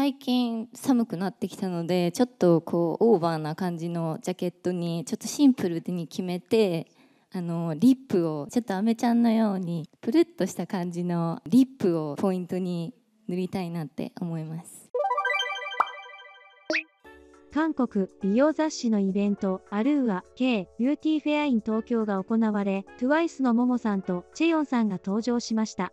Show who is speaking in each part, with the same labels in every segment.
Speaker 1: 最近寒くなってきたのでちょっとこうオーバーな感じのジャケットにちょっとシンプルに決めてあのリップをちょっとアメちゃんのようにプルッとした感じのリップをポイントに塗りたいなって思います。
Speaker 2: 韓国美容雑誌のイベントアルーア K ビューティーフェアイン東京が行われ TWICE のモモさんとチェヨンさんが登場しました。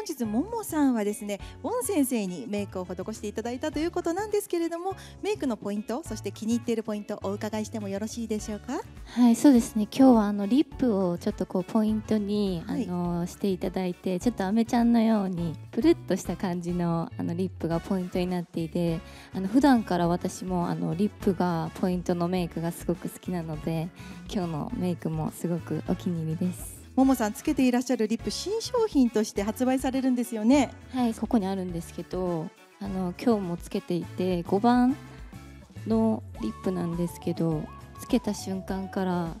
Speaker 3: 本日ももさんはですねウォン先生にメイクを施していただいたということなんですけれどもメイクのポイントそして気に入っているポイントをお伺いしてもよろしいでしょうか？
Speaker 1: はいそうですね。今日はあのリップをちょっとこうポイントに、
Speaker 3: はい。
Speaker 1: あのしていただいてちょっとアメちゃんのようにプルッとした感じのあのリップがポイントになっていてあの普段から私もあのリップがポイントのメイクがすごく好きなので今日のメイクもすごくお気に入りです
Speaker 3: ももさんつけていらっしゃるリップ新商品として発売されるんですよね。
Speaker 1: はいここにあるんですけどあの今日もつけていて5番のリップなんですけどつけた瞬間から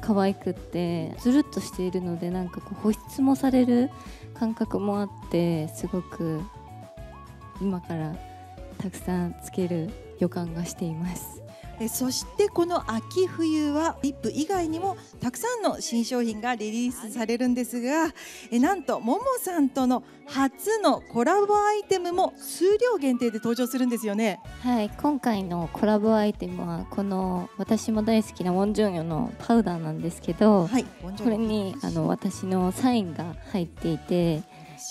Speaker 1: 可愛くってつるっとしているのでなんかこう保湿もされる感覚もあってすごく今からたくさんつける予感がしています。
Speaker 3: えそしてこの秋冬はリップ以外にもたくさんの新商品がリリースされるんですがえなんとももさんとの初のコラボアイテムも数量限定で登場するんですよね。
Speaker 1: はい今回のコラボアイテムはこの私も大好きなウォン・ジョンヨのパウダーなんですけど
Speaker 3: はい
Speaker 1: これにあの私のサインが入っていて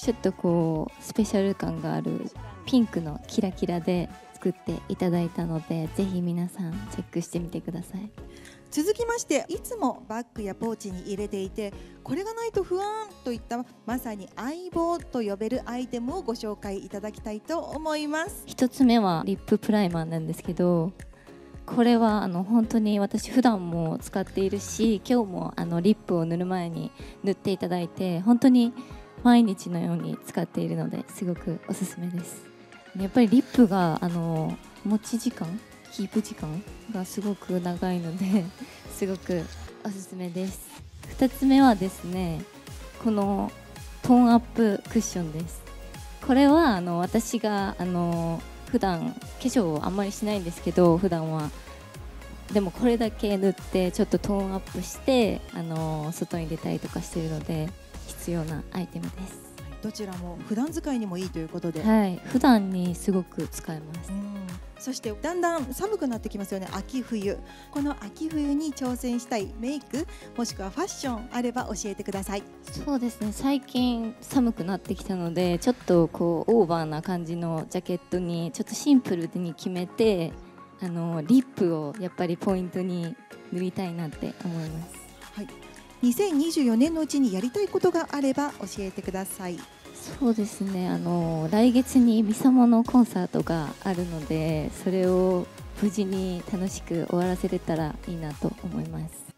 Speaker 1: ちょっとこうスペシャル感があるピンクのキラキラで作っていただいたのでぜひ皆さんチェックしてみてください。
Speaker 3: 続きましていつもバッグやポーチに入れていてこれがないと不安といったまさに相棒と呼べるアイテムをご紹介いただきたいと思います。
Speaker 1: 一つ目はリッププライマーなんですけどこれはあの本当に私普段も使っているし今日もあのリップを塗る前に塗っていただいて本当に毎日のように使っているのですごくおすすめですやっぱりリップがあの持ち時間キープ時間がすごく長いので すごくおすすめです。2つ目はですねこのトーンアップクッションです。これはあの私があの普段化粧をあんまりしないんですけど普段は。でもこれだけ塗ってちょっとトーンアップしてあの外に出たりとかしてるので必要なアイテムです。
Speaker 3: どちらも普段使いにもいいということで、
Speaker 1: はい。普段にすごく使えます。
Speaker 3: うん。そしてだんだん寒くなってきますよね。秋冬。この秋冬に挑戦したいメイクもしくはファッションあれば教えてください。
Speaker 1: そうですね。最近寒くなってきたのでちょっとこうオーバーな感じのジャケットにちょっとシンプルに決めてあのリップをやっぱりポイントに塗りたいなって思います
Speaker 3: 2024年のうちにやりたいことがあれば教えてください。
Speaker 1: そうですね。あの来月にみさものコンサートがあるのでそれを無事に楽しく終わらせれたらいいなと思います。